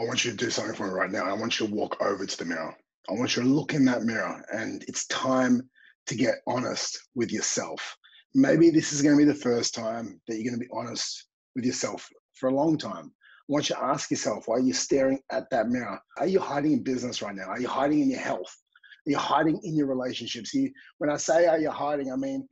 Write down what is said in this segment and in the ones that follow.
I want you to do something for me right now. I want you to walk over to the mirror. I want you to look in that mirror, and it's time to get honest with yourself. Maybe this is going to be the first time that you're going to be honest with yourself for a long time. I want you to ask yourself why are you're staring at that mirror. Are you hiding in business right now? Are you hiding in your health? Are you hiding in your relationships? You, when I say are you hiding, I mean,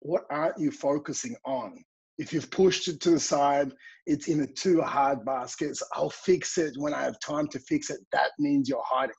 what aren't you focusing on? If you've pushed it to the side, it's in a too hard basket. So I'll fix it when I have time to fix it. That means you're hiding.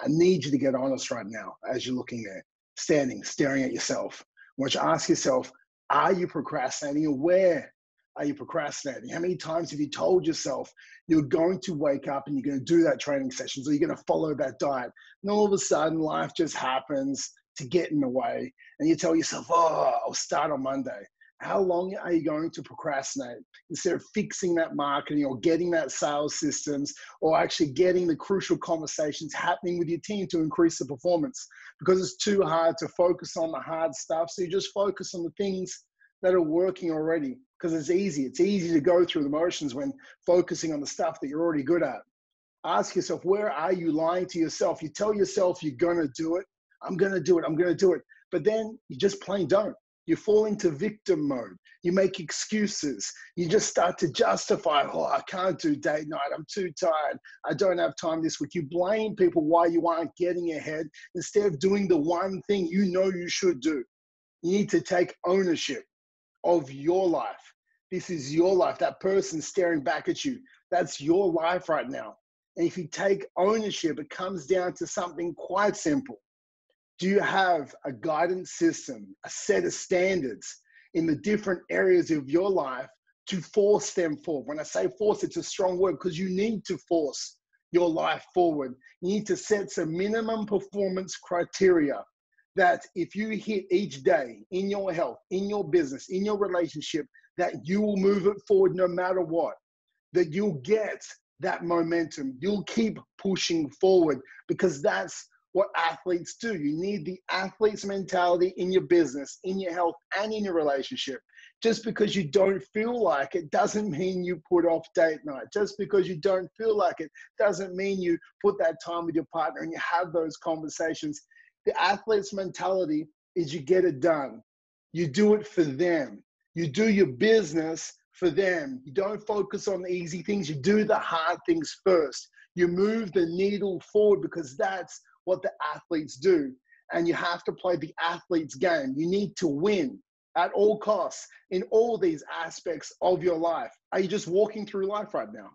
I need you to get honest right now as you're looking there, standing, staring at yourself. Want you ask yourself, are you procrastinating and where are you procrastinating? How many times have you told yourself you're going to wake up and you're going to do that training session, so you're going to follow that diet? And all of a sudden, life just happens to get in the way, and you tell yourself, "Oh, I'll start on Monday." How long are you going to procrastinate? Instead of fixing that marketing or getting that sales systems or actually getting the crucial conversations happening with your team to increase the performance. Because it's too hard to focus on the hard stuff so you just focus on the things that are working already. Because it's easy it's easy to go through the motions when focusing on the stuff that you're already good at. Ask yourself where are you lying to yourself? You tell yourself you're going to do it. I'm going to do it i'm going to do it. But then you just plain don't you fall into victim mode. You make excuses. You just start to justify, oh, I can't do date night. I'm too tired. I don't have time this week. You blame people why you aren't getting ahead instead of doing the one thing you know you should do. You need to take ownership of your life. This is your life. That person staring back at you, that's your life right now. And if you take ownership, it comes down to something quite simple do you have a guidance system, a set of standards in the different areas of your life to force them forward? When I say force, it's a strong word because you need to force your life forward. You need to set some minimum performance criteria that if you hit each day in your health, in your business, in your relationship, that you will move it forward no matter what, that you'll get that momentum. You'll keep pushing forward because that's what athletes do. You need the athlete's mentality in your business, in your health, and in your relationship. Just because you don't feel like it doesn't mean you put off date night. Just because you don't feel like it doesn't mean you put that time with your partner and you have those conversations. The athlete's mentality is you get it done. You do it for them. You do your business for them. You don't focus on the easy things. You do the hard things first. You move the needle forward because that's what the athletes do. And you have to play the athlete's game. You need to win at all costs in all these aspects of your life. Are you just walking through life right now?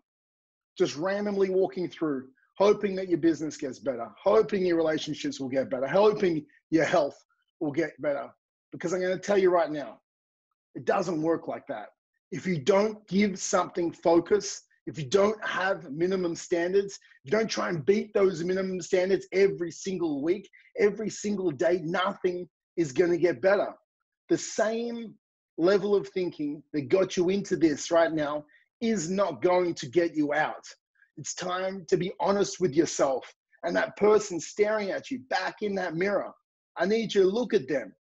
Just randomly walking through, hoping that your business gets better, hoping your relationships will get better, hoping your health will get better. Because I'm going to tell you right now, it doesn't work like that. If you don't give something focus, if you don't have minimum standards, you don't try and beat those minimum standards every single week, every single day, nothing is going to get better. The same level of thinking that got you into this right now is not going to get you out. It's time to be honest with yourself and that person staring at you back in that mirror. I need you to look at them.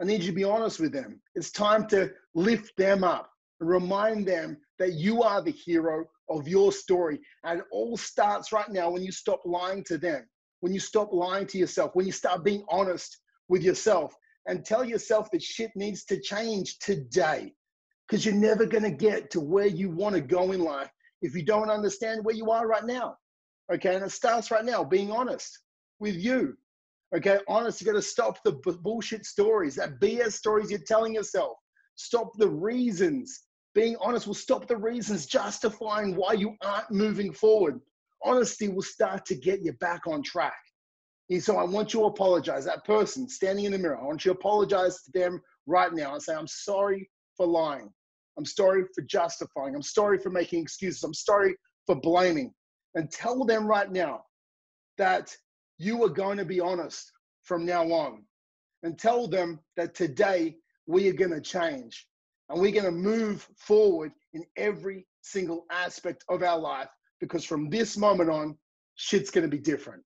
I need you to be honest with them. It's time to lift them up remind them that you are the hero of your story. And it all starts right now when you stop lying to them, when you stop lying to yourself, when you start being honest with yourself and tell yourself that shit needs to change today. Because you're never going to get to where you want to go in life if you don't understand where you are right now. Okay. And it starts right now being honest with you. Okay. Honest. You got to stop the bullshit stories, that BS stories you're telling yourself. Stop the reasons being honest will stop the reasons justifying why you aren't moving forward. Honesty will start to get you back on track. And so I want you to apologize. That person standing in the mirror, I want you to apologize to them right now and say, I'm sorry for lying. I'm sorry for justifying. I'm sorry for making excuses. I'm sorry for blaming. And tell them right now that you are going to be honest from now on. And tell them that today we are going to change and we're going to move forward in every single aspect of our life because from this moment on, shit's going to be different.